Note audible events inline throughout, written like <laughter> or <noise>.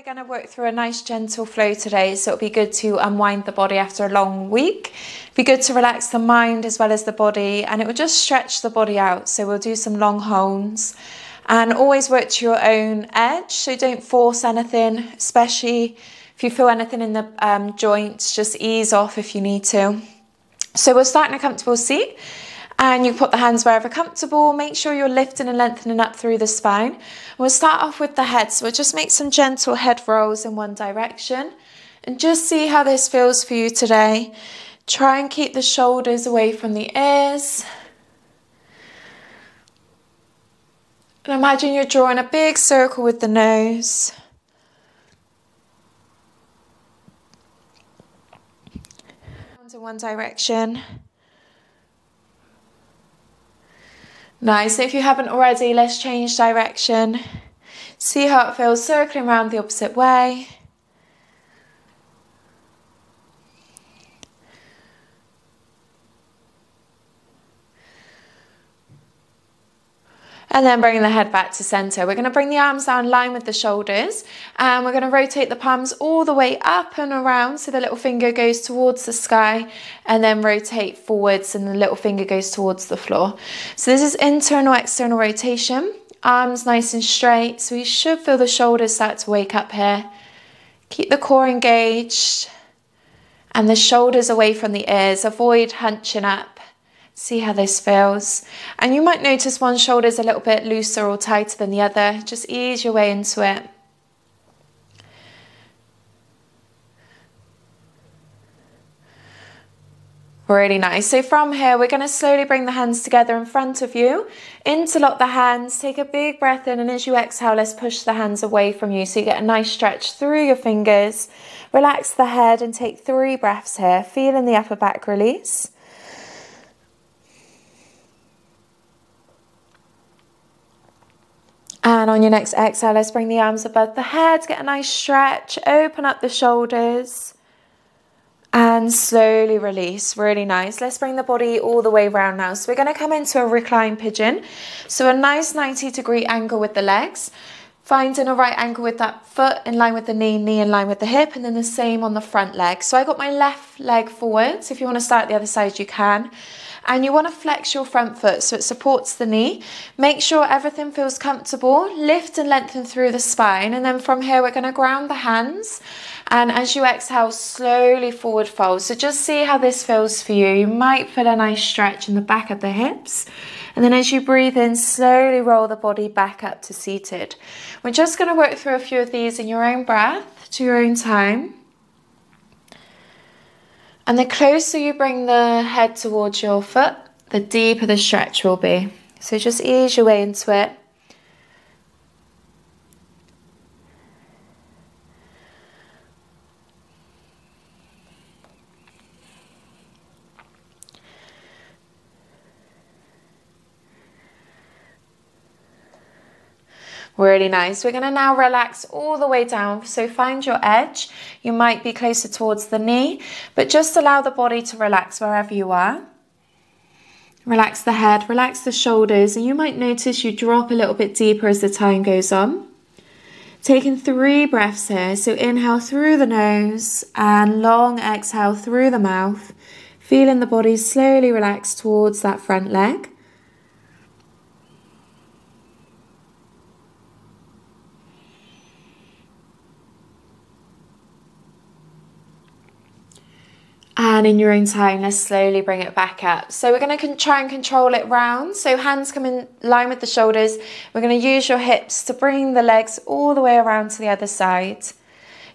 we're going to work through a nice gentle flow today, so it'll be good to unwind the body after a long week. Be good to relax the mind as well as the body, and it will just stretch the body out. So we'll do some long holds, and always work to your own edge. So don't force anything, especially if you feel anything in the um, joints. Just ease off if you need to. So we'll start in a comfortable seat and you put the hands wherever comfortable. Make sure you're lifting and lengthening up through the spine. We'll start off with the head. So we'll just make some gentle head rolls in one direction and just see how this feels for you today. Try and keep the shoulders away from the ears. And imagine you're drawing a big circle with the nose. In one direction. Nice. If you haven't already, let's change direction. See how it feels circling around the opposite way. And then bring the head back to center. We're going to bring the arms down line with the shoulders and we're going to rotate the palms all the way up and around so the little finger goes towards the sky and then rotate forwards and the little finger goes towards the floor. So this is internal external rotation. Arms nice and straight. So we should feel the shoulders start to wake up here. Keep the core engaged and the shoulders away from the ears. Avoid hunching up. See how this feels. And you might notice one shoulder is a little bit looser or tighter than the other. Just ease your way into it. Really nice. So from here, we're going to slowly bring the hands together in front of you. Interlock the hands, take a big breath in, and as you exhale, let's push the hands away from you so you get a nice stretch through your fingers. Relax the head and take three breaths here, feeling the upper back release. And on your next exhale, let's bring the arms above the head, get a nice stretch, open up the shoulders, and slowly release. Really nice. Let's bring the body all the way around now. So we're going to come into a recline pigeon. So a nice 90 degree angle with the legs. Finding a right angle with that foot in line with the knee, knee in line with the hip, and then the same on the front leg. So I got my left leg forward. So if you want to start the other side, you can and you want to flex your front foot so it supports the knee. Make sure everything feels comfortable. Lift and lengthen through the spine. And then from here, we're going to ground the hands. And as you exhale, slowly forward fold. So just see how this feels for you. You might feel a nice stretch in the back of the hips. And then as you breathe in, slowly roll the body back up to seated. We're just going to work through a few of these in your own breath, to your own time. And the closer you bring the head towards your foot, the deeper the stretch will be. So just ease your way into it. Really nice. We're going to now relax all the way down. So find your edge. You might be closer towards the knee, but just allow the body to relax wherever you are. Relax the head, relax the shoulders, and you might notice you drop a little bit deeper as the time goes on. Taking three breaths here. So inhale through the nose and long exhale through the mouth. Feeling the body slowly relax towards that front leg. And in your own time, let's slowly bring it back up. So we're going to try and control it round. So hands come in line with the shoulders. We're going to use your hips to bring the legs all the way around to the other side.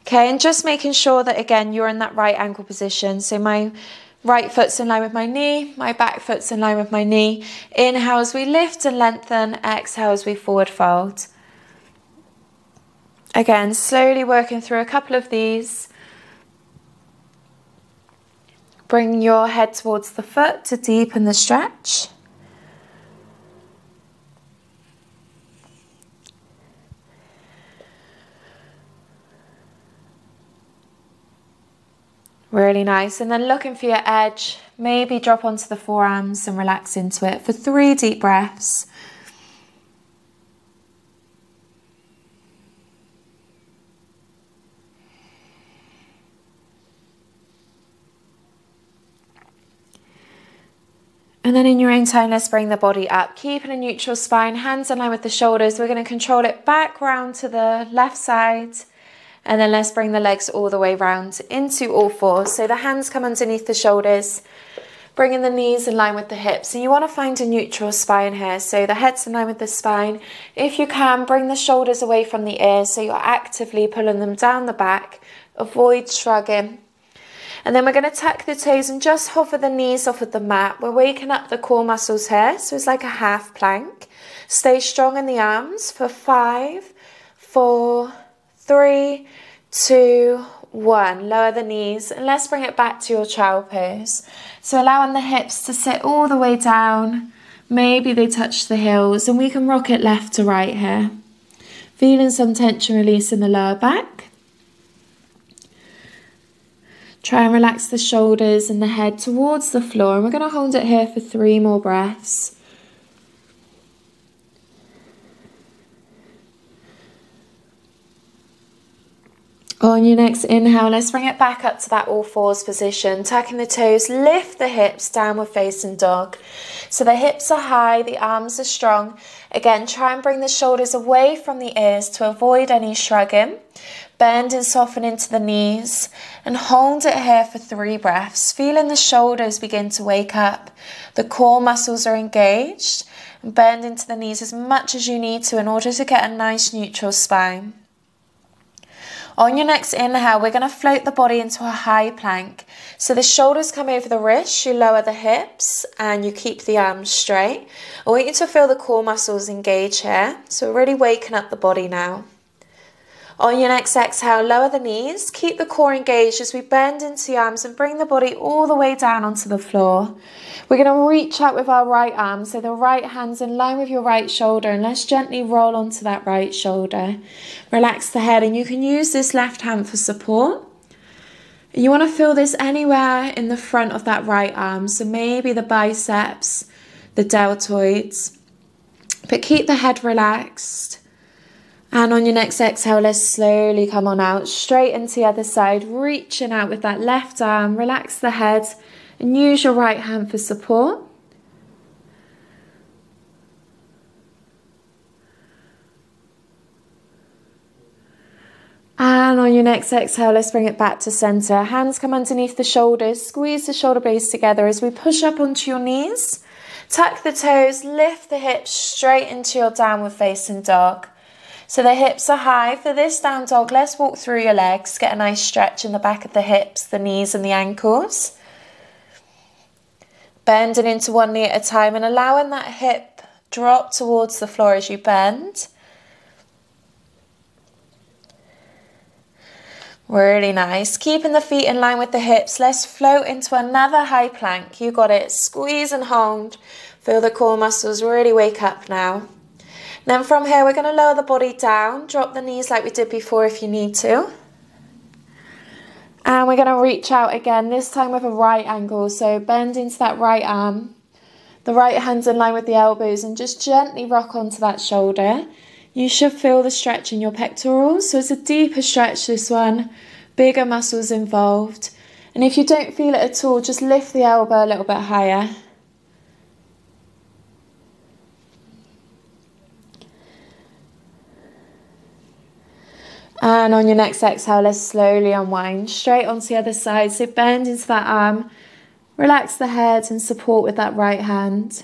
Okay, and just making sure that again, you're in that right ankle position. So my right foot's in line with my knee, my back foot's in line with my knee. Inhale as we lift and lengthen, exhale as we forward fold. Again, slowly working through a couple of these. Bring your head towards the foot to deepen the stretch. Really nice. And then looking for your edge, maybe drop onto the forearms and relax into it for three deep breaths. And then in your own time, let's bring the body up. Keeping a neutral spine, hands in line with the shoulders. We're going to control it back round to the left side. And then let's bring the legs all the way round into all fours. So the hands come underneath the shoulders, bringing the knees in line with the hips. And you want to find a neutral spine here. So the head's in line with the spine. If you can, bring the shoulders away from the ears so you're actively pulling them down the back. Avoid shrugging. And then we're going to tuck the toes and just hover the knees off of the mat. We're waking up the core muscles here. So it's like a half plank. Stay strong in the arms for five, four, three, two, one. Lower the knees and let's bring it back to your child pose. So allowing the hips to sit all the way down. Maybe they touch the heels and we can rock it left to right here. Feeling some tension release in the lower back. Try and relax the shoulders and the head towards the floor. And we're going to hold it here for three more breaths. On your next inhale, let's bring it back up to that all fours position. Tucking the toes, lift the hips, downward facing dog. So the hips are high, the arms are strong. Again, try and bring the shoulders away from the ears to avoid any shrugging. Bend and soften into the knees and hold it here for three breaths. Feeling the shoulders begin to wake up. The core muscles are engaged. And bend into the knees as much as you need to in order to get a nice neutral spine. On your next inhale, we're going to float the body into a high plank. So the shoulders come over the wrists, you lower the hips, and you keep the arms straight. I want you to feel the core muscles engage here. So we're really waking up the body now. On your next exhale, lower the knees, keep the core engaged as we bend into the arms and bring the body all the way down onto the floor. We're going to reach out with our right arm, so the right hand's in line with your right shoulder, and let's gently roll onto that right shoulder. Relax the head, and you can use this left hand for support. You want to feel this anywhere in the front of that right arm, so maybe the biceps, the deltoids, but keep the head relaxed. And on your next exhale, let's slowly come on out, straight into the other side, reaching out with that left arm. Relax the head and use your right hand for support. And on your next exhale, let's bring it back to center. Hands come underneath the shoulders. Squeeze the shoulder blades together as we push up onto your knees. Tuck the toes, lift the hips straight into your downward facing dog. So the hips are high. For this down dog, let's walk through your legs. Get a nice stretch in the back of the hips, the knees and the ankles. Bending into one knee at a time and allowing that hip drop towards the floor as you bend. Really nice. Keeping the feet in line with the hips. Let's float into another high plank. You got it. Squeeze and hold. Feel the core muscles really wake up now. Then from here, we're going to lower the body down, drop the knees like we did before if you need to. And we're going to reach out again, this time with a right angle. So bend into that right arm. The right hand's in line with the elbows and just gently rock onto that shoulder. You should feel the stretch in your pectorals. So it's a deeper stretch, this one. Bigger muscles involved. And if you don't feel it at all, just lift the elbow a little bit higher. And on your next exhale, let's slowly unwind straight onto the other side. So bend into that arm, relax the head and support with that right hand.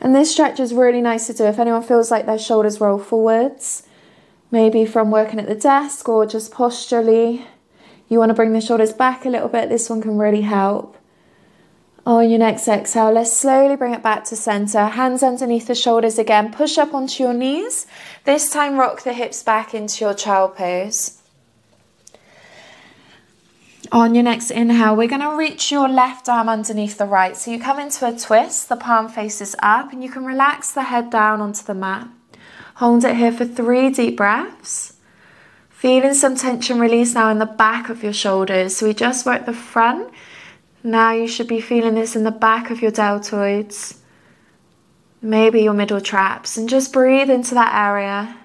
And this stretch is really nice to do if anyone feels like their shoulders roll forwards, maybe from working at the desk or just posturally. You want to bring the shoulders back a little bit, this one can really help. Oh, On your next exhale, let's slowly bring it back to center. Hands underneath the shoulders again. Push up onto your knees. This time, rock the hips back into your child pose. On your next inhale, we're going to reach your left arm underneath the right. So you come into a twist, the palm faces up, and you can relax the head down onto the mat. Hold it here for three deep breaths. Feeling some tension release now in the back of your shoulders. So we just work the front now you should be feeling this in the back of your deltoids, maybe your middle traps, and just breathe into that area.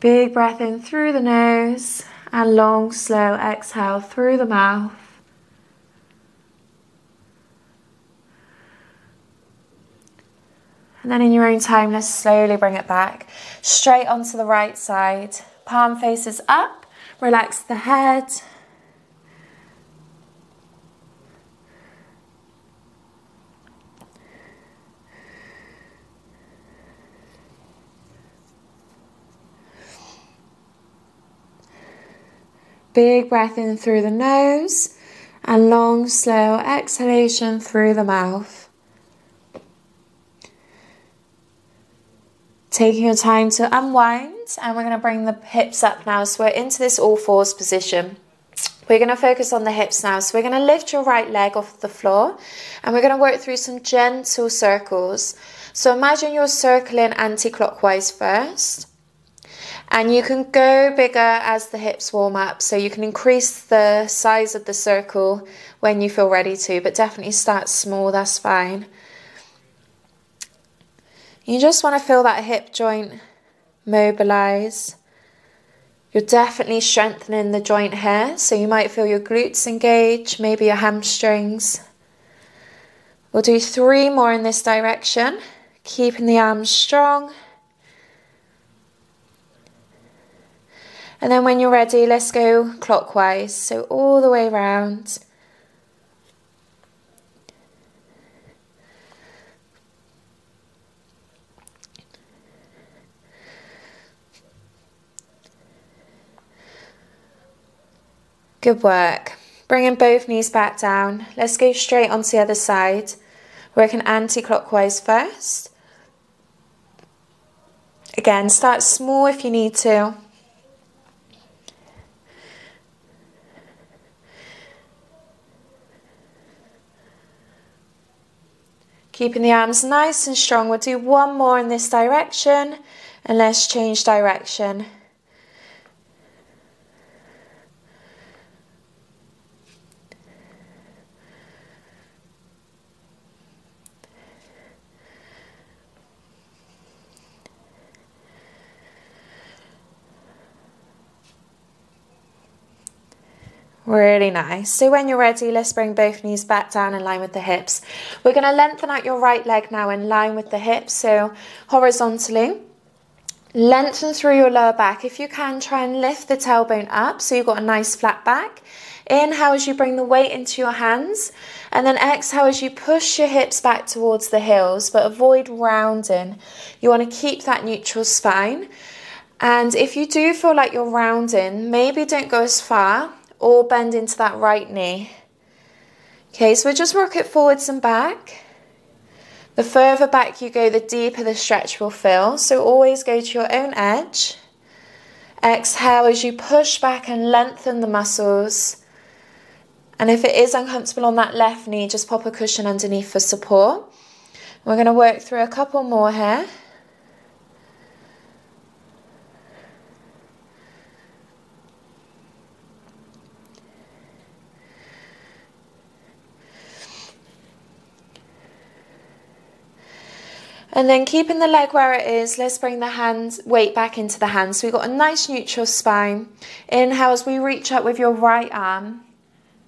Big breath in through the nose and long, slow exhale through the mouth. And then in your own time, let's slowly bring it back straight onto the right side. Palm faces up Relax the head. Big breath in through the nose and long, slow exhalation through the mouth. Taking your time to unwind, and we're going to bring the hips up now. So we're into this all fours position. We're going to focus on the hips now. So we're going to lift your right leg off the floor and we're going to work through some gentle circles. So imagine you're circling anti clockwise first. And you can go bigger as the hips warm up. So you can increase the size of the circle when you feel ready to, but definitely start small, that's fine. You just want to feel that hip joint mobilize. You're definitely strengthening the joint here, so you might feel your glutes engage, maybe your hamstrings. We'll do three more in this direction, keeping the arms strong. And then when you're ready, let's go clockwise. So all the way around. Good work. Bringing both knees back down. Let's go straight onto the other side. Working anti-clockwise first. Again, start small if you need to. Keeping the arms nice and strong. We'll do one more in this direction and let's change direction. Really nice. So when you're ready, let's bring both knees back down in line with the hips. We're going to lengthen out your right leg now in line with the hips, so horizontally. Lengthen through your lower back. If you can, try and lift the tailbone up so you've got a nice flat back. Inhale as you bring the weight into your hands, and then exhale as you push your hips back towards the heels, but avoid rounding. You want to keep that neutral spine. And if you do feel like you're rounding, maybe don't go as far or bend into that right knee. Okay, so we just rock it forwards and back. The further back you go, the deeper the stretch will feel. So always go to your own edge. Exhale as you push back and lengthen the muscles. And if it is uncomfortable on that left knee, just pop a cushion underneath for support. We're going to work through a couple more here. And then keeping the leg where it is, let's bring the hands, weight back into the hands. So we've got a nice neutral spine. Inhale as we reach up with your right arm.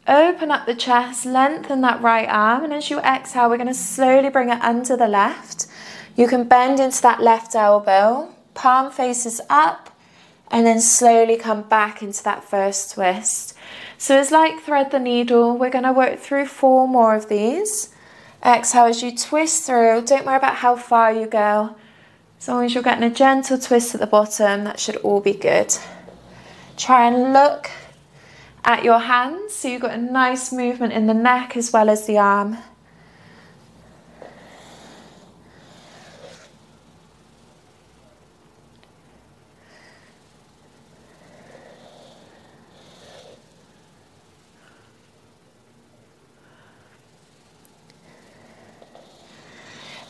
Open up the chest, lengthen that right arm. And as you exhale, we're going to slowly bring it under the left. You can bend into that left elbow. Palm faces up. And then slowly come back into that first twist. So it's like thread the needle. We're going to work through four more of these. Exhale as you twist through. Don't worry about how far you go. As long as you're getting a gentle twist at the bottom, that should all be good. Try and look at your hands so you've got a nice movement in the neck as well as the arm.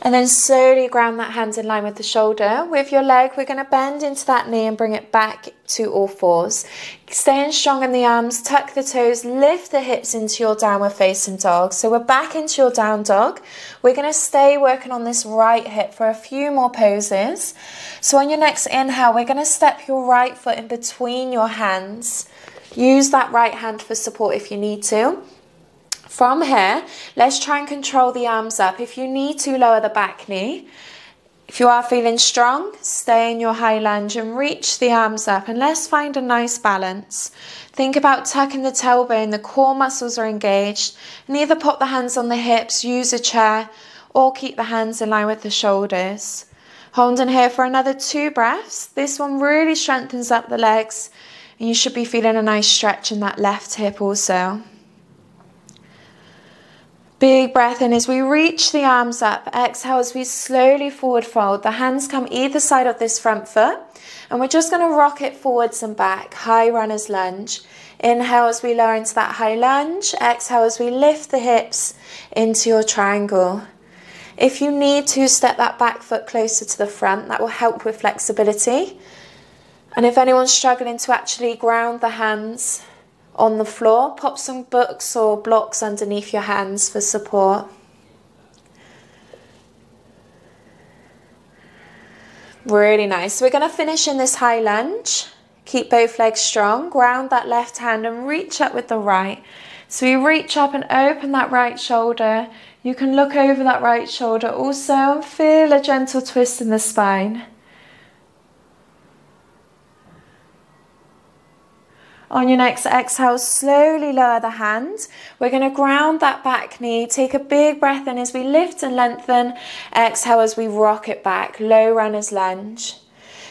And then slowly ground that hand in line with the shoulder. With your leg, we're going to bend into that knee and bring it back to all fours. Staying strong in the arms, tuck the toes, lift the hips into your downward facing dog. So we're back into your down dog. We're going to stay working on this right hip for a few more poses. So on your next inhale, we're going to step your right foot in between your hands. Use that right hand for support if you need to. From here, let's try and control the arms up. If you need to, lower the back knee. If you are feeling strong, stay in your high lunge and reach the arms up and let's find a nice balance. Think about tucking the tailbone, the core muscles are engaged, and either pop the hands on the hips, use a chair, or keep the hands in line with the shoulders. Hold in here for another two breaths. This one really strengthens up the legs, and you should be feeling a nice stretch in that left hip also. Big breath in as we reach the arms up. Exhale as we slowly forward fold. The hands come either side of this front foot. And we're just going to rock it forwards and back. High runner's lunge. Inhale as we lower into that high lunge. Exhale as we lift the hips into your triangle. If you need to, step that back foot closer to the front. That will help with flexibility. And if anyone's struggling to actually ground the hands, on the floor. Pop some books or blocks underneath your hands for support. Really nice. we're going to finish in this high lunge. Keep both legs strong. Ground that left hand and reach up with the right. So we reach up and open that right shoulder. You can look over that right shoulder also and feel a gentle twist in the spine. On your next exhale, slowly lower the hand. We're going to ground that back knee. Take a big breath in as we lift and lengthen. Exhale as we rock it back. Low runner's lunge.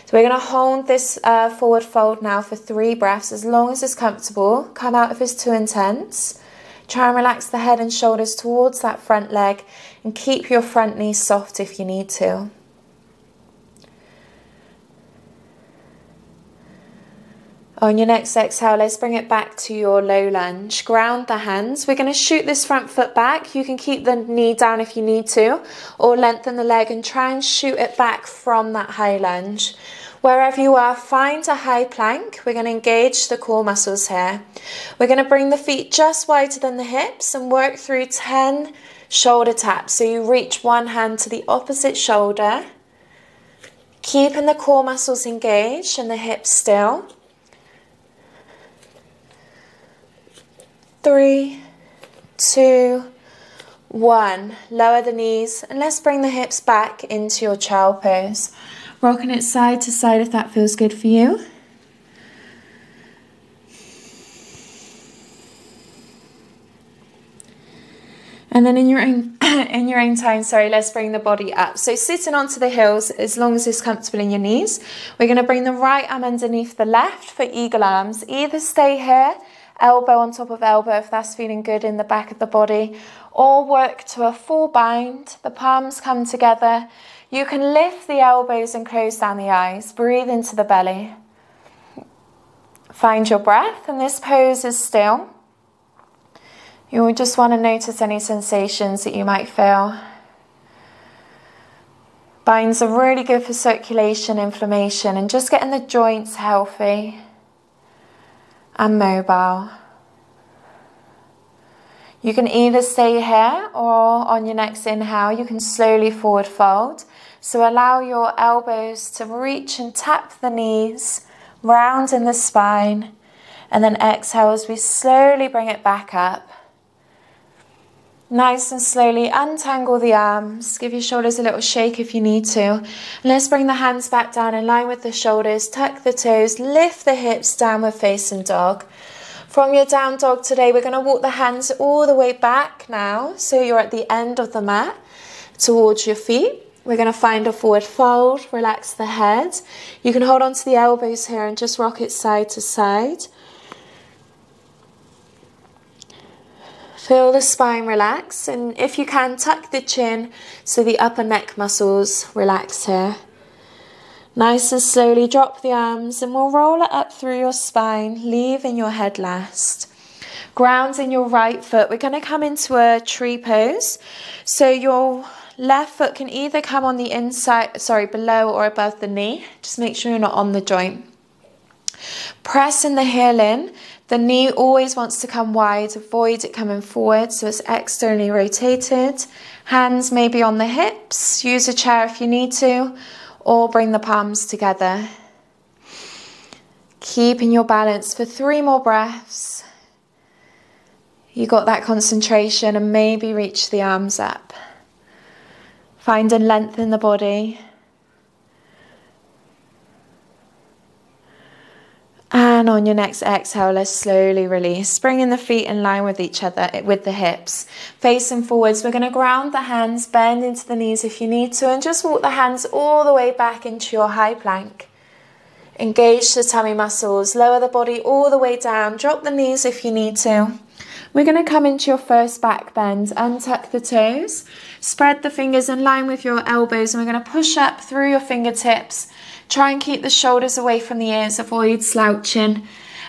So we're going to hold this uh, forward fold now for three breaths as long as it's comfortable. Come out if it's too intense. Try and relax the head and shoulders towards that front leg and keep your front knee soft if you need to. On your next exhale, let's bring it back to your low lunge. Ground the hands. We're going to shoot this front foot back. You can keep the knee down if you need to, or lengthen the leg and try and shoot it back from that high lunge. Wherever you are, find a high plank. We're going to engage the core muscles here. We're going to bring the feet just wider than the hips and work through 10 shoulder taps. So you reach one hand to the opposite shoulder, keeping the core muscles engaged and the hips still. Three, two, one. Lower the knees and let's bring the hips back into your child pose. Rocking it side to side if that feels good for you. And then in your own <coughs> in your own time, sorry, let's bring the body up. So sitting onto the heels, as long as it's comfortable in your knees, we're going to bring the right arm underneath the left for eagle arms. Either stay here elbow on top of elbow if that's feeling good in the back of the body, or work to a full bind. The palms come together. You can lift the elbows and close down the eyes. Breathe into the belly. Find your breath, and this pose is still. You just want to notice any sensations that you might feel. Binds are really good for circulation, inflammation, and just getting the joints healthy and mobile. You can either stay here or on your next inhale, you can slowly forward fold. So allow your elbows to reach and tap the knees, round in the spine, and then exhale as we slowly bring it back up. Nice and slowly untangle the arms. Give your shoulders a little shake if you need to. Let's bring the hands back down in line with the shoulders. Tuck the toes. Lift the hips downward facing dog. From your down dog today, we're going to walk the hands all the way back now. So you're at the end of the mat towards your feet. We're going to find a forward fold. Relax the head. You can hold on to the elbows here and just rock it side to side. Feel the spine relax, and if you can, tuck the chin so the upper neck muscles relax here. Nice and slowly drop the arms, and we'll roll it up through your spine, leaving your head last. Grounding your right foot, we're going to come into a tree pose. So your left foot can either come on the inside, sorry, below or above the knee. Just make sure you're not on the joint. Pressing the heel in the knee always wants to come wide, avoid it coming forward, so it's externally rotated. Hands maybe on the hips, use a chair if you need to, or bring the palms together. Keeping your balance for three more breaths. You got that concentration and maybe reach the arms up. Find and lengthen the body. And on your next exhale, let's slowly release, bringing the feet in line with each other, with the hips. Facing forwards, we're going to ground the hands, bend into the knees if you need to, and just walk the hands all the way back into your high plank. Engage the tummy muscles, lower the body all the way down, drop the knees if you need to. We're going to come into your first back bend, untuck the toes, spread the fingers in line with your elbows, and we're going to push up through your fingertips Try and keep the shoulders away from the ears, avoid slouching.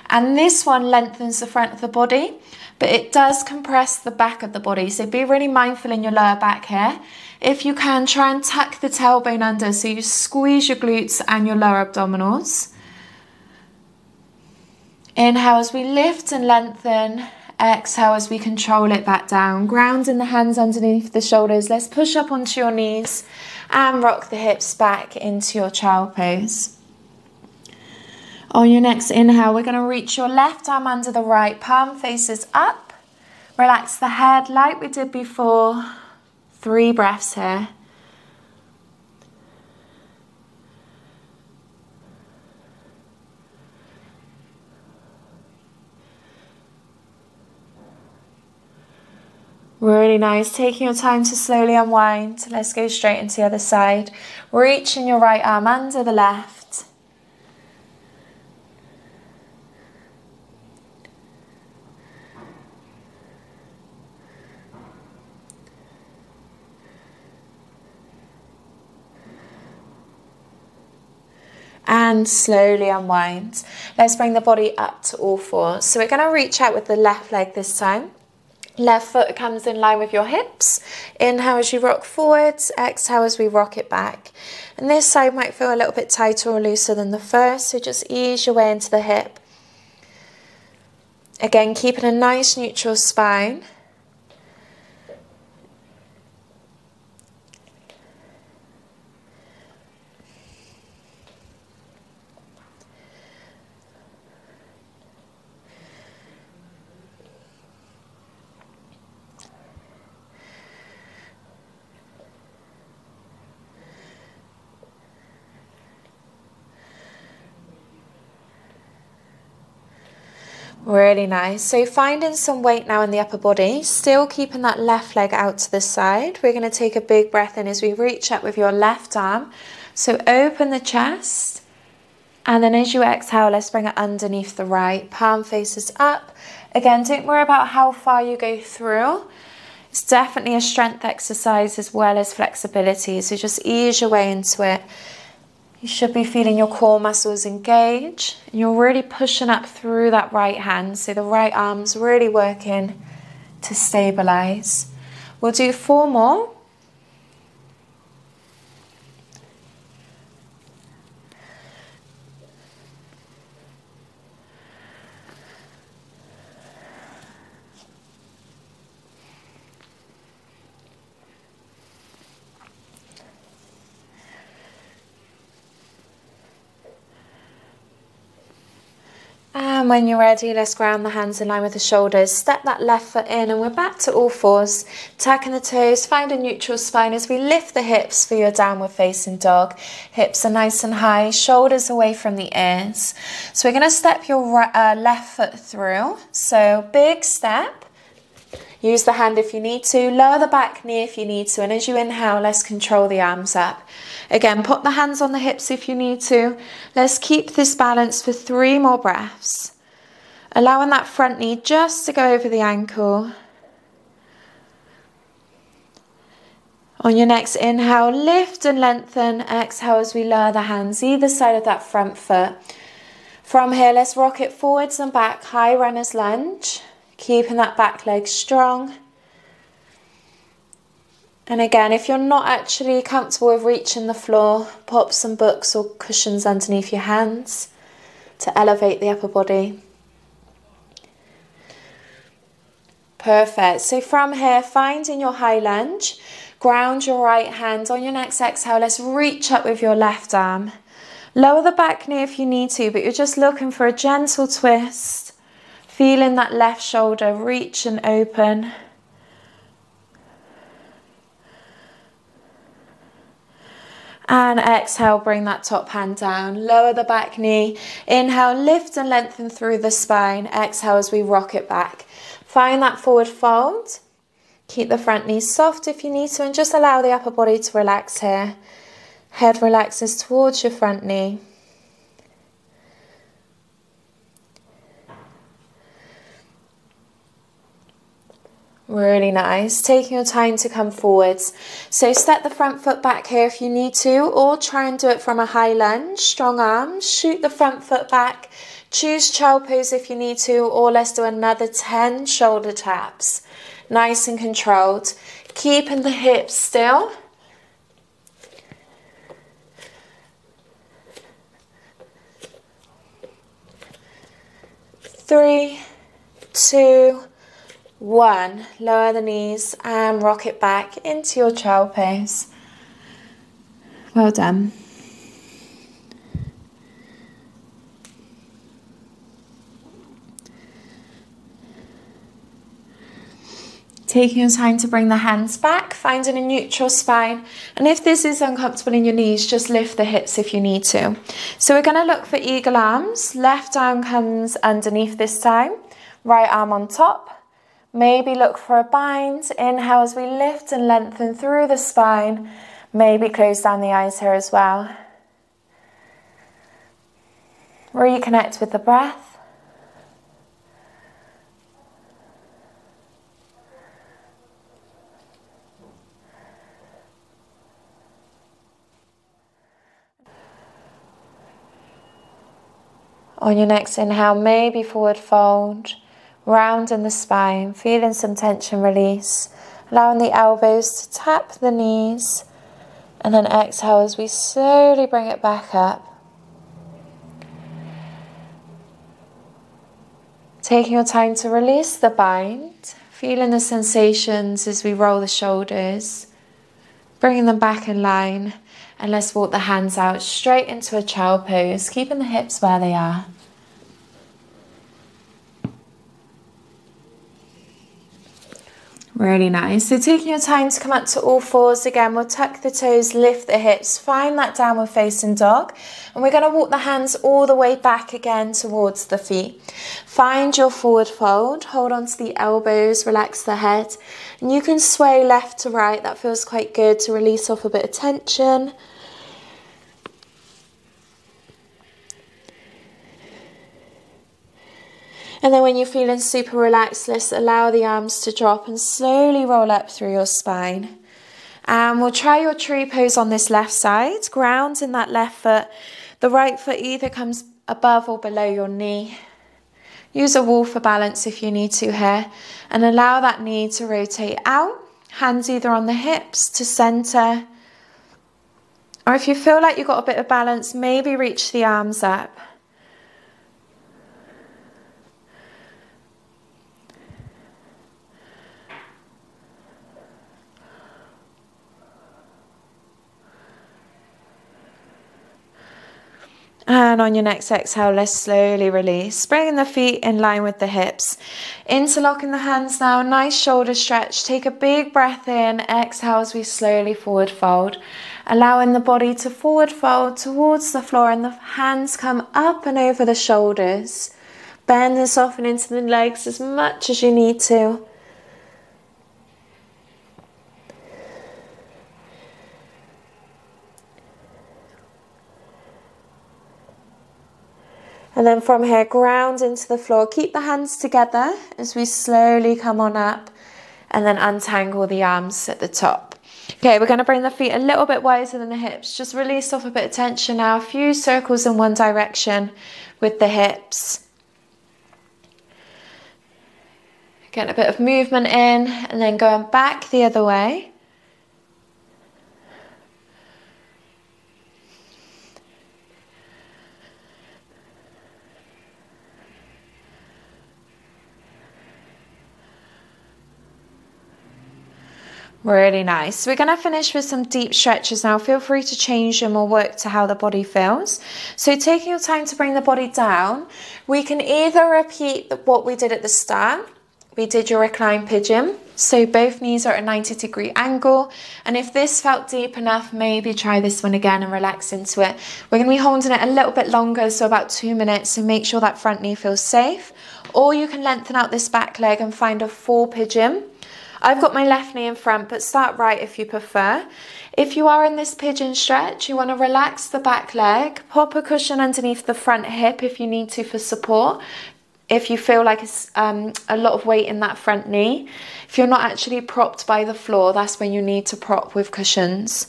And this one lengthens the front of the body, but it does compress the back of the body. So be really mindful in your lower back here. If you can, try and tuck the tailbone under so you squeeze your glutes and your lower abdominals. Inhale as we lift and lengthen. Exhale as we control it back down. Grounding the hands underneath the shoulders. Let's push up onto your knees and rock the hips back into your child pose. On your next inhale, we're going to reach your left arm under the right, palm faces up. Relax the head like we did before. Three breaths here. Really nice. Taking your time to slowly unwind. Let's go straight into the other side. Reaching your right arm under the left. and slowly unwind. Let's bring the body up to all fours. So we're going to reach out with the left leg this time. Left foot comes in line with your hips. Inhale as you rock forwards, exhale as we rock it back. And this side might feel a little bit tighter or looser than the first, so just ease your way into the hip. Again, keeping a nice neutral spine. Really nice. So finding some weight now in the upper body, still keeping that left leg out to the side. We're going to take a big breath in as we reach up with your left arm. So open the chest. And then as you exhale, let's bring it underneath the right. Palm faces up. Again, don't worry about how far you go through. It's definitely a strength exercise as well as flexibility. So just ease your way into it. You should be feeling your core muscles engage. And you're really pushing up through that right hand. So the right arm's really working to stabilize. We'll do four more. And when you're ready, let's ground the hands in line with the shoulders. Step that left foot in and we're back to all fours. Tucking the toes, find a neutral spine as we lift the hips for your downward facing dog. Hips are nice and high, shoulders away from the ears. So we're going to step your uh, left foot through. So big step. Use the hand if you need to. Lower the back knee if you need to. And as you inhale, let's control the arms up. Again, put the hands on the hips if you need to. Let's keep this balance for three more breaths. Allowing that front knee just to go over the ankle. On your next inhale, lift and lengthen. Exhale as we lower the hands either side of that front foot. From here, let's rock it forwards and back, high runner's lunge. Keeping that back leg strong. And again, if you're not actually comfortable with reaching the floor, pop some books or cushions underneath your hands to elevate the upper body. Perfect. So from here, finding your high lunge, ground your right hand on your next exhale. Let's reach up with your left arm. Lower the back knee if you need to, but you're just looking for a gentle twist. Feeling that left shoulder reach and open. And exhale, bring that top hand down. Lower the back knee. Inhale, lift and lengthen through the spine. Exhale as we rock it back. Find that forward fold. Keep the front knee soft if you need to, and just allow the upper body to relax here. Head relaxes towards your front knee. Really nice. Taking your time to come forwards. So step the front foot back here if you need to, or try and do it from a high lunge. Strong arms. Shoot the front foot back. Choose child pose if you need to, or let's do another 10 shoulder taps. Nice and controlled. Keeping the hips still. Three, two, one, lower the knees and rock it back into your child pose. Well done. Taking your time to bring the hands back, finding a neutral spine. And if this is uncomfortable in your knees, just lift the hips if you need to. So we're going to look for eagle arms. Left arm comes underneath this time, right arm on top. Maybe look for a bind. Inhale as we lift and lengthen through the spine. Maybe close down the eyes here as well. Reconnect with the breath. On your next inhale, maybe forward fold round in the spine, feeling some tension release, allowing the elbows to tap the knees, and then exhale as we slowly bring it back up. Taking your time to release the bind, feeling the sensations as we roll the shoulders, bringing them back in line, and let's walk the hands out straight into a child pose, keeping the hips where they are. Really nice. So taking your time to come up to all fours again, we'll tuck the toes, lift the hips, find that downward facing dog. And we're going to walk the hands all the way back again towards the feet. Find your forward fold, hold on to the elbows, relax the head. And you can sway left to right. That feels quite good to release off a bit of tension. And then when you're feeling super relaxed, let's allow the arms to drop and slowly roll up through your spine. And we'll try your tree pose on this left side. Ground in that left foot. The right foot either comes above or below your knee. Use a wall for balance if you need to here. And allow that knee to rotate out. Hands either on the hips to center. Or if you feel like you've got a bit of balance, maybe reach the arms up. And on your next exhale, let's slowly release. Bringing the feet in line with the hips. Interlocking the hands now, nice shoulder stretch. Take a big breath in. Exhale as we slowly forward fold. Allowing the body to forward fold towards the floor and the hands come up and over the shoulders. Bend and soften into the legs as much as you need to. And then from here, ground into the floor. Keep the hands together as we slowly come on up and then untangle the arms at the top. Okay, we're going to bring the feet a little bit wider than the hips. Just release off a bit of tension now. A few circles in one direction with the hips. Getting a bit of movement in and then going back the other way. Really nice. We're going to finish with some deep stretches now. Feel free to change them or work to how the body feels. So taking your time to bring the body down, we can either repeat what we did at the start, we did your recline pigeon. So both knees are at a 90 degree angle. And if this felt deep enough, maybe try this one again and relax into it. We're gonna be holding it a little bit longer, so about two minutes, so make sure that front knee feels safe. Or you can lengthen out this back leg and find a full pigeon. I've got my left knee in front, but start right if you prefer. If you are in this pigeon stretch, you want to relax the back leg, pop a cushion underneath the front hip if you need to for support. If you feel like it's um, a lot of weight in that front knee. If you're not actually propped by the floor, that's when you need to prop with cushions.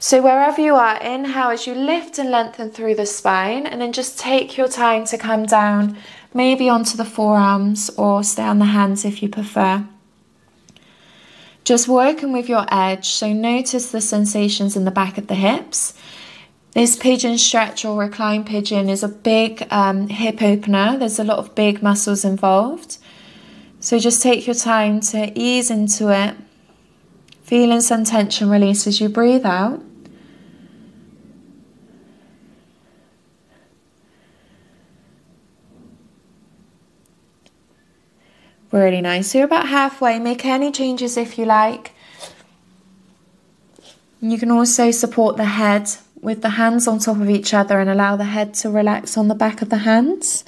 So wherever you are, inhale as you lift and lengthen through the spine, and then just take your time to come down, maybe onto the forearms or stay on the hands if you prefer. Just working with your edge, so notice the sensations in the back of the hips. This pigeon stretch or recline pigeon is a big um, hip opener. There's a lot of big muscles involved. So just take your time to ease into it, feeling some tension release as you breathe out. Really nice. So you're about halfway. Make any changes if you like. You can also support the head with the hands on top of each other and allow the head to relax on the back of the hands.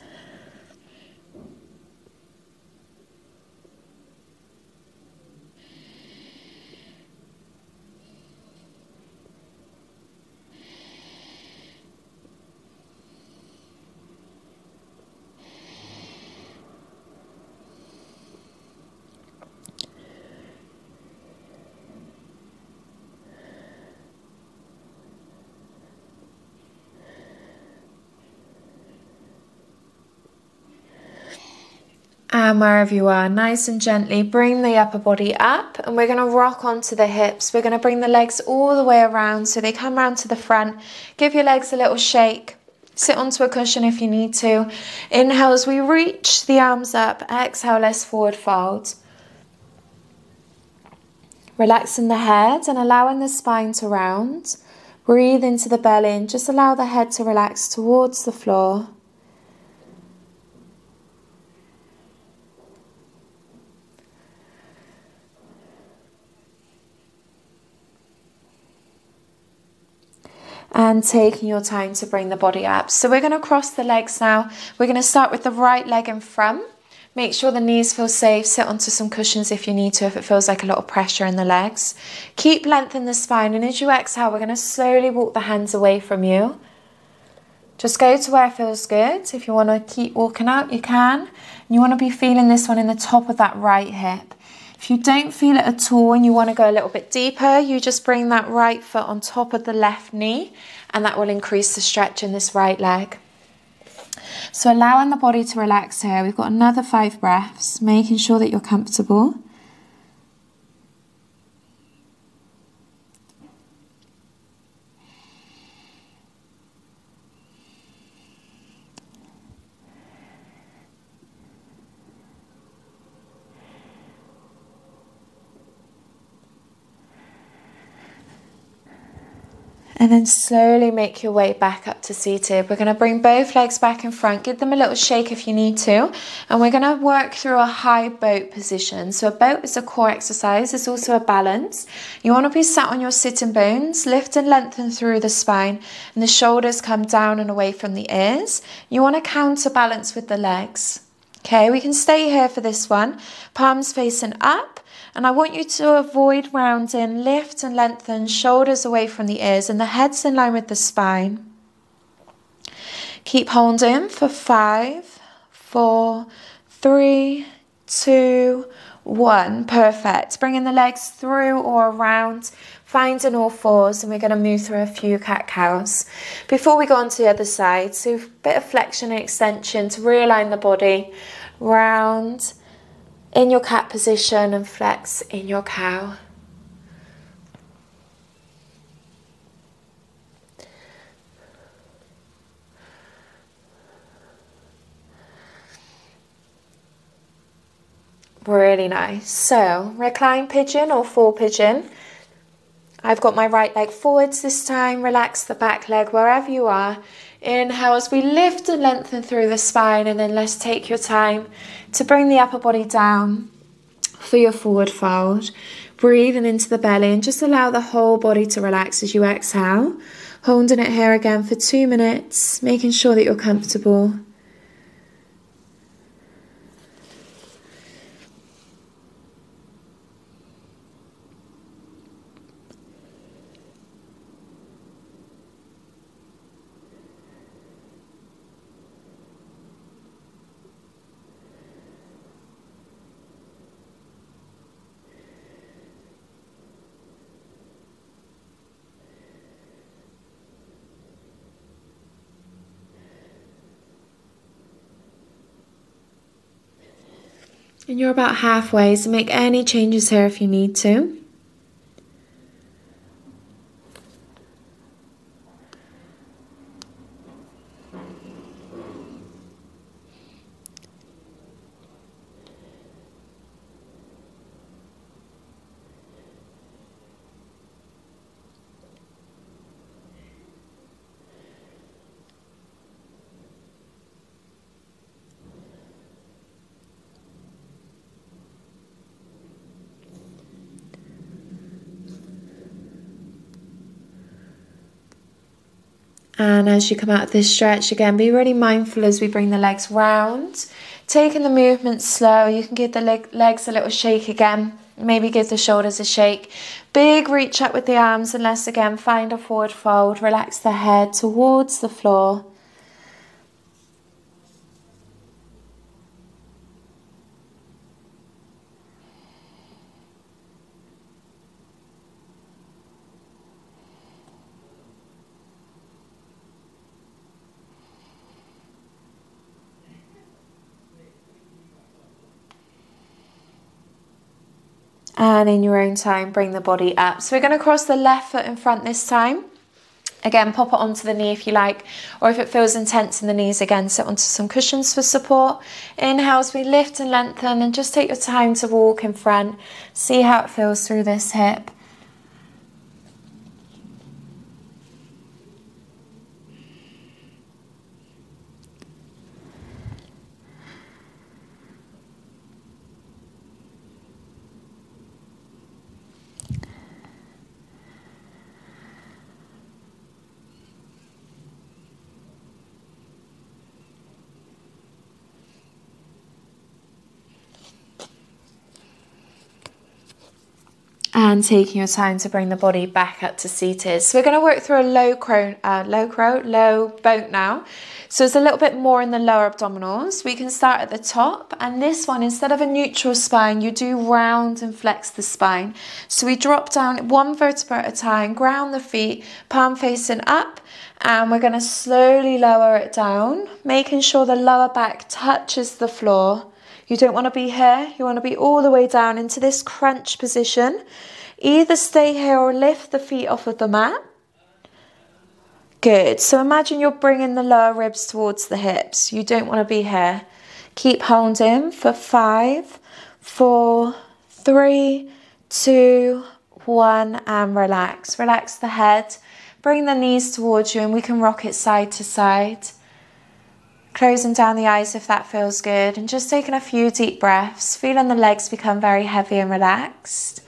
And wherever you are, nice and gently bring the upper body up and we're going to rock onto the hips. We're going to bring the legs all the way around so they come round to the front. Give your legs a little shake. Sit onto a cushion if you need to. Inhale as we reach the arms up. Exhale, let's forward fold. Relaxing the head and allowing the spine to round. Breathe into the belly and just allow the head to relax towards the floor. And taking your time to bring the body up. So we're going to cross the legs now. We're going to start with the right leg in front. Make sure the knees feel safe. Sit onto some cushions if you need to, if it feels like a lot of pressure in the legs. Keep length in the spine. And as you exhale, we're going to slowly walk the hands away from you. Just go to where it feels good. If you want to keep walking out, you can. And you want to be feeling this one in the top of that right hip. If you don't feel it at all and you want to go a little bit deeper, you just bring that right foot on top of the left knee and that will increase the stretch in this right leg. So allowing the body to relax here, we've got another five breaths, making sure that you're comfortable. And then slowly make your way back up to seated. We're going to bring both legs back in front. Give them a little shake if you need to. And we're going to work through a high boat position. So a boat is a core exercise. It's also a balance. You want to be sat on your sitting bones. Lift and lengthen through the spine. And the shoulders come down and away from the ears. You want to counterbalance with the legs. Okay, we can stay here for this one. Palms facing up. And I want you to avoid rounding, lift and lengthen, shoulders away from the ears, and the head's in line with the spine. Keep holding for five, four, three, two, one. Perfect. Bringing the legs through or around, finding all fours, and we're going to move through a few cat cows. Before we go on to the other side, so a bit of flexion and extension to realign the body, round, in your cat position and flex in your cow. Really nice. So, recline pigeon or full pigeon. I've got my right leg forwards this time. Relax the back leg wherever you are. Inhale as we lift and lengthen through the spine, and then let's take your time to bring the upper body down. for your forward fold. Breathing into the belly and just allow the whole body to relax as you exhale. Holding it here again for two minutes, making sure that you're comfortable. And you're about halfway, so make any changes here if you need to. And as you come out of this stretch, again, be really mindful as we bring the legs round. Taking the movement slow, you can give the leg, legs a little shake again. Maybe give the shoulders a shake. Big reach up with the arms, and let's again find a forward fold. Relax the head towards the floor. And in your own time bring the body up. So we're going to cross the left foot in front this time. Again, pop it onto the knee if you like, or if it feels intense in the knees, again, sit onto some cushions for support. Inhale as we lift and lengthen, and just take your time to walk in front. See how it feels through this hip. And taking your time to bring the body back up to seated. So we're going to work through a low crow, uh, low crow, low boat now. So it's a little bit more in the lower abdominals. We can start at the top and this one, instead of a neutral spine, you do round and flex the spine. So we drop down one vertebra at a time, ground the feet, palm facing up, and we're going to slowly lower it down, making sure the lower back touches the floor. You don't want to be here, you want to be all the way down into this crunch position. Either stay here or lift the feet off of the mat. Good. So imagine you're bringing the lower ribs towards the hips. You don't want to be here. Keep holding for five, four, three, two, one, and relax. Relax the head. Bring the knees towards you and we can rock it side to side. Closing down the eyes if that feels good, and just taking a few deep breaths, feeling the legs become very heavy and relaxed.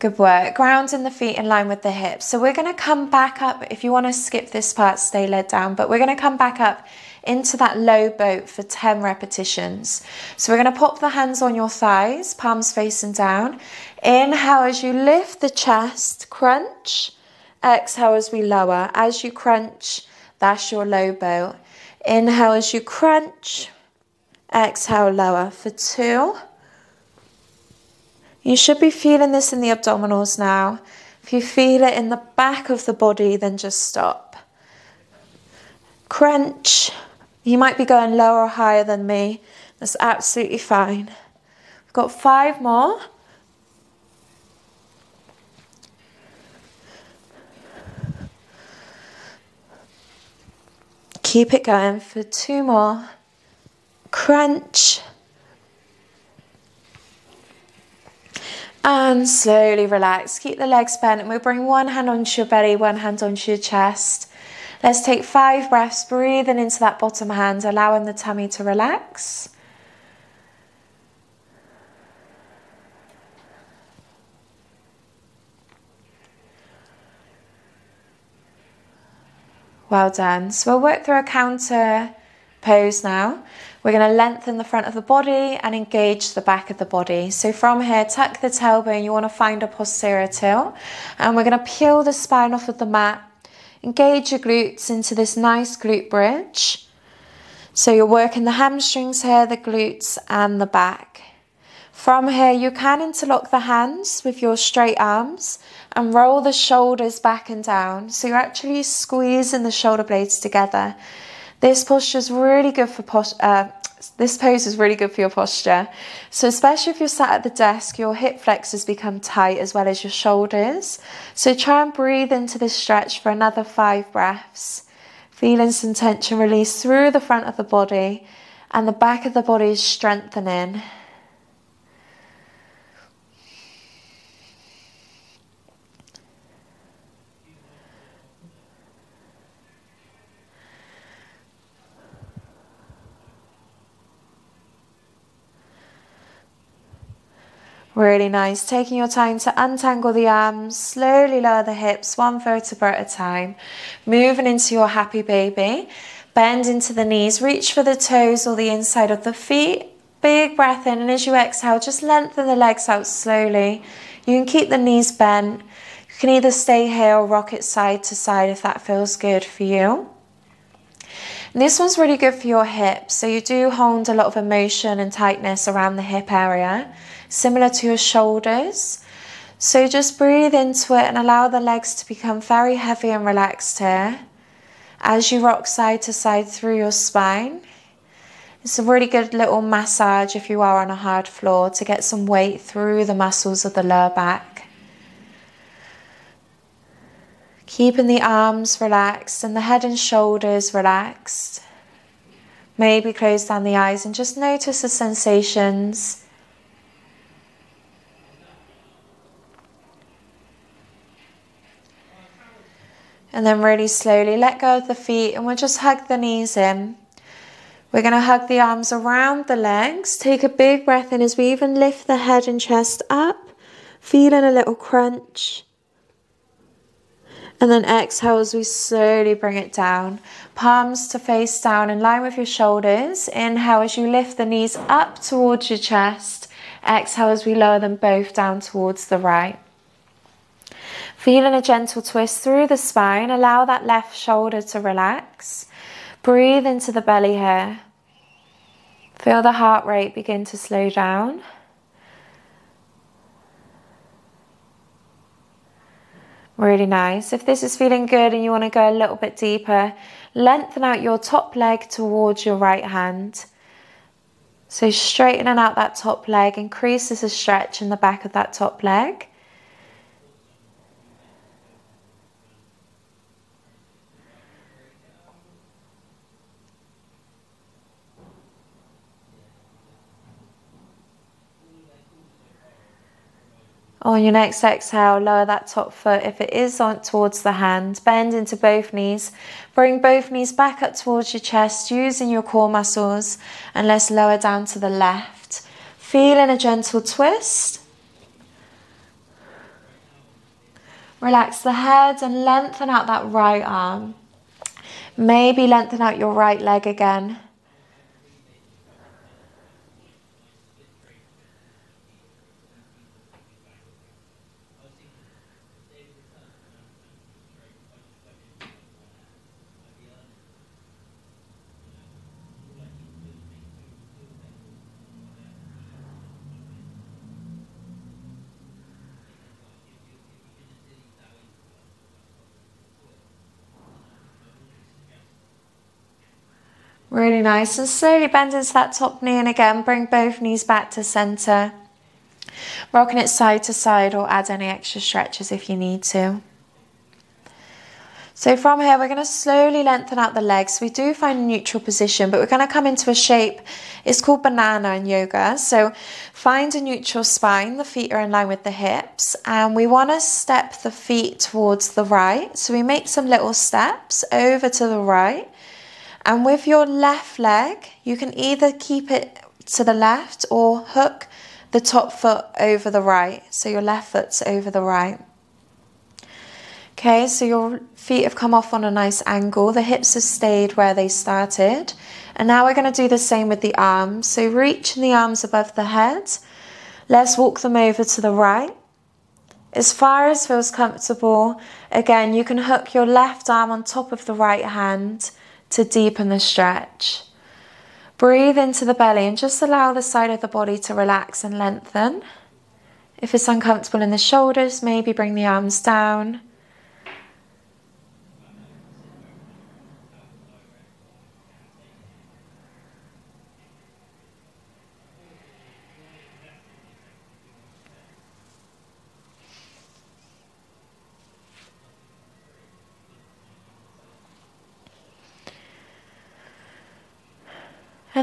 Good work. Grounding the feet in line with the hips. So we're going to come back up. If you want to skip this part, stay led down, but we're going to come back up into that low boat for 10 repetitions. So we're going to pop the hands on your thighs, palms facing down. Inhale as you lift the chest, crunch. Exhale as we lower. As you crunch, that's your low boat. Inhale as you crunch. Exhale, lower for two. You should be feeling this in the abdominals now. If you feel it in the back of the body, then just stop. Crunch. You might be going lower or higher than me. That's absolutely fine. We've got five more. Keep it going for two more. Crunch. And slowly relax. Keep the legs bent and we'll bring one hand onto your belly, one hand onto your chest. Let's take five breaths, breathing into that bottom hand, allowing the tummy to relax. Well done. So we'll work through a counter pose now. We're going to lengthen the front of the body and engage the back of the body. So from here, tuck the tailbone. You want to find a posterior tilt. And we're going to peel the spine off of the mat. Engage your glutes into this nice glute bridge. So you're working the hamstrings here, the glutes and the back. From here, you can interlock the hands with your straight arms and roll the shoulders back and down. So you're actually squeezing the shoulder blades together. This posture is really good for uh, this pose is really good for your posture. So especially if you're sat at the desk, your hip flexors become tight as well as your shoulders. So try and breathe into this stretch for another five breaths. Feeling some tension release through the front of the body and the back of the body is strengthening. Really nice. Taking your time to untangle the arms, slowly lower the hips, one vertebra at a time. Moving into your happy baby. Bend into the knees, reach for the toes or the inside of the feet. Big breath in, and as you exhale, just lengthen the legs out slowly. You can keep the knees bent. You can either stay here or rock it side to side if that feels good for you. And this one's really good for your hips, so you do hold a lot of emotion and tightness around the hip area similar to your shoulders. So just breathe into it and allow the legs to become very heavy and relaxed here as you rock side to side through your spine. It's a really good little massage if you are on a hard floor to get some weight through the muscles of the lower back. Keeping the arms relaxed and the head and shoulders relaxed. Maybe close down the eyes and just notice the sensations And then really slowly let go of the feet and we'll just hug the knees in. We're going to hug the arms around the legs. Take a big breath in as we even lift the head and chest up, feeling a little crunch. And then exhale as we slowly bring it down. Palms to face down in line with your shoulders. Inhale as you lift the knees up towards your chest. Exhale as we lower them both down towards the right. Feeling a gentle twist through the spine, allow that left shoulder to relax. Breathe into the belly here. Feel the heart rate begin to slow down. Really nice. If this is feeling good and you want to go a little bit deeper, lengthen out your top leg towards your right hand. So straightening out that top leg increases the stretch in the back of that top leg. Oh, on your next exhale, lower that top foot if it is on towards the hand. Bend into both knees. Bring both knees back up towards your chest using your core muscles. And let's lower down to the left. Feeling a gentle twist. Relax the head and lengthen out that right arm. Maybe lengthen out your right leg again. Really nice. And slowly bend into that top knee and again bring both knees back to center. Rocking it side to side or add any extra stretches if you need to. So from here, we're going to slowly lengthen out the legs. We do find a neutral position, but we're going to come into a shape. It's called banana in yoga. So find a neutral spine. The feet are in line with the hips. And we want to step the feet towards the right. So we make some little steps over to the right. And with your left leg, you can either keep it to the left or hook the top foot over the right. So your left foot's over the right. Okay, so your feet have come off on a nice angle. The hips have stayed where they started. And now we're going to do the same with the arms. So reaching the arms above the head. Let's walk them over to the right. As far as feels comfortable, again, you can hook your left arm on top of the right hand to deepen the stretch. Breathe into the belly and just allow the side of the body to relax and lengthen. If it's uncomfortable in the shoulders, maybe bring the arms down.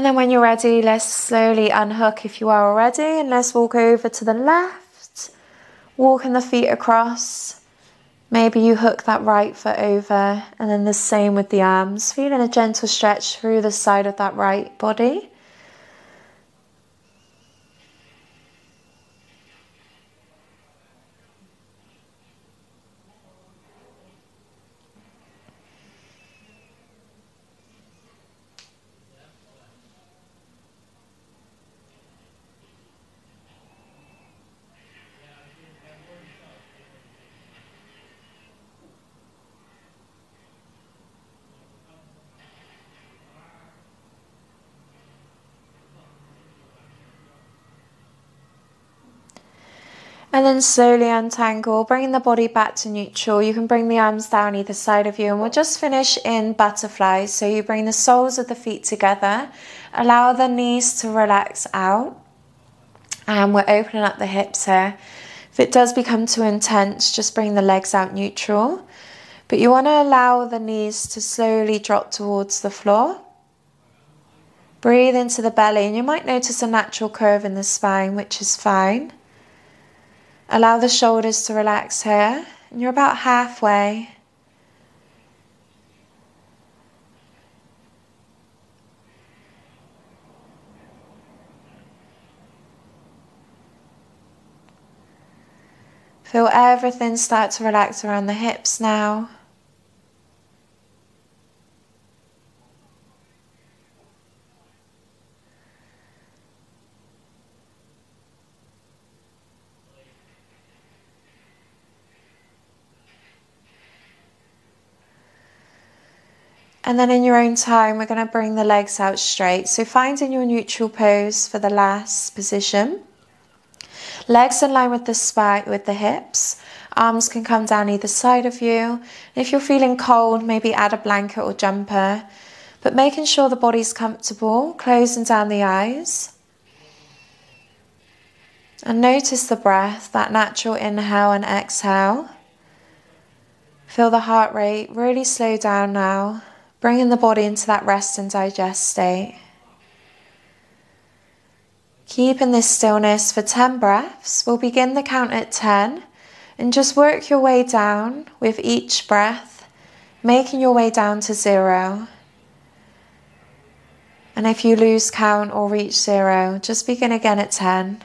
And then when you're ready, let's slowly unhook if you are already, and let's walk over to the left, walking the feet across. Maybe you hook that right foot over, and then the same with the arms, feeling a gentle stretch through the side of that right body. And then slowly untangle, bringing the body back to neutral. You can bring the arms down either side of you, and we'll just finish in butterfly. So you bring the soles of the feet together, allow the knees to relax out, and we're opening up the hips here. If it does become too intense, just bring the legs out neutral. But you want to allow the knees to slowly drop towards the floor. Breathe into the belly, and you might notice a natural curve in the spine, which is fine. Allow the shoulders to relax here, and you're about halfway. Feel everything start to relax around the hips now. And then in your own time, we're going to bring the legs out straight. So finding your neutral pose for the last position. Legs in line with the spine, with the hips. Arms can come down either side of you. If you're feeling cold, maybe add a blanket or jumper. But making sure the body's comfortable, closing down the eyes. And notice the breath, that natural inhale and exhale. Feel the heart rate really slow down now bringing the body into that rest and digest state. Keeping this stillness for 10 breaths. We'll begin the count at 10 and just work your way down with each breath, making your way down to zero. And if you lose count or reach zero, just begin again at 10.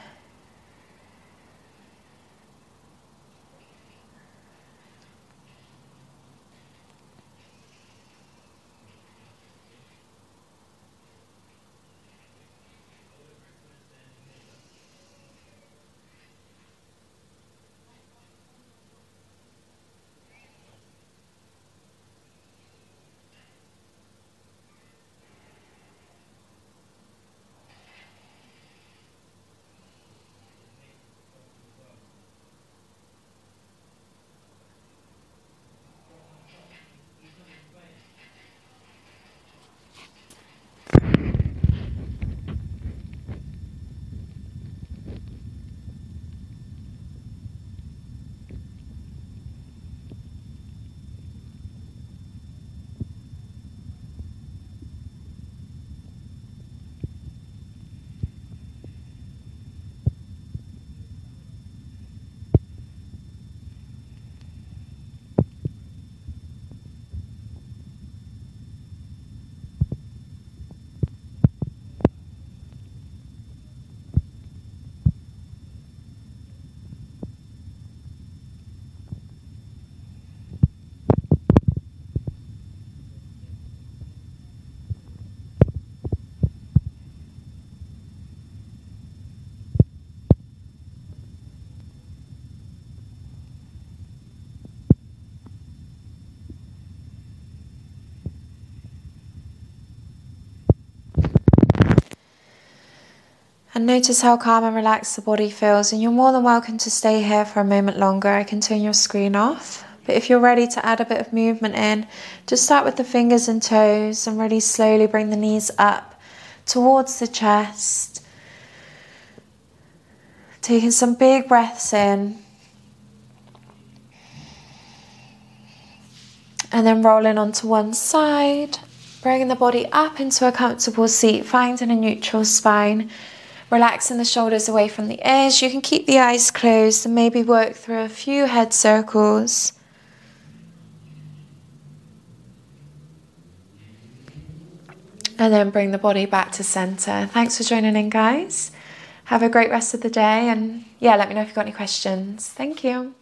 And notice how calm and relaxed the body feels. And you're more than welcome to stay here for a moment longer. I can turn your screen off. But if you're ready to add a bit of movement in, just start with the fingers and toes and really slowly bring the knees up towards the chest. Taking some big breaths in. And then rolling onto one side, bringing the body up into a comfortable seat, finding a neutral spine. Relaxing the shoulders away from the ears. You can keep the eyes closed and maybe work through a few head circles. And then bring the body back to center. Thanks for joining in, guys. Have a great rest of the day. And yeah, let me know if you've got any questions. Thank you.